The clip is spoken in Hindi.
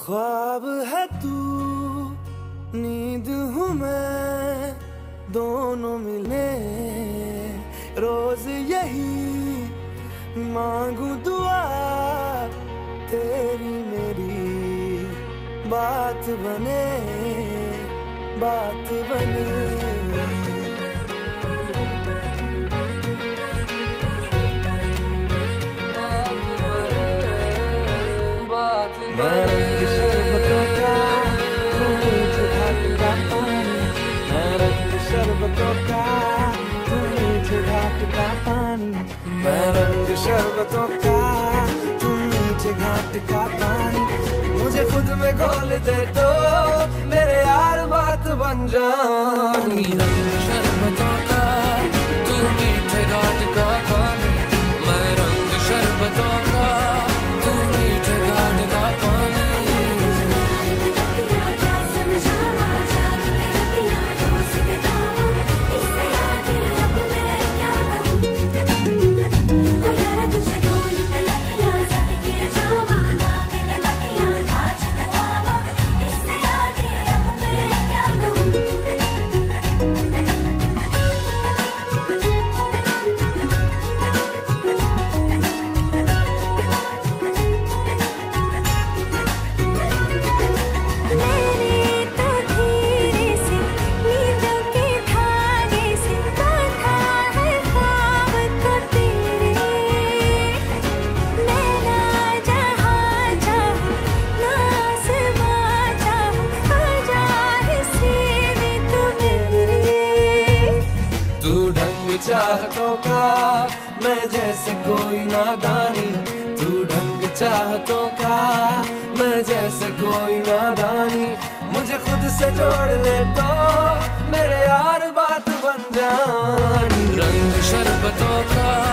ख्वाब है तू, नींद हूँ मैं, दोनों मिले। रोज यही मांगू दुआ, तेरी मेरी बात बने बात बने। पानी। मैं रंग शरबतों का, तुम मीठे घाट का पानी। मुझे खुद में घोल दे तो मेरे यार बात बन जानी रंग शरबतों चाहतों का, मैं जैसे कोई नादानी। तू ढंग चाहतों का, मैं जैसे कोई नादानी। मुझे खुद से जोड़ ले तो मेरे यार बात बन जानी। रंग शरबतों का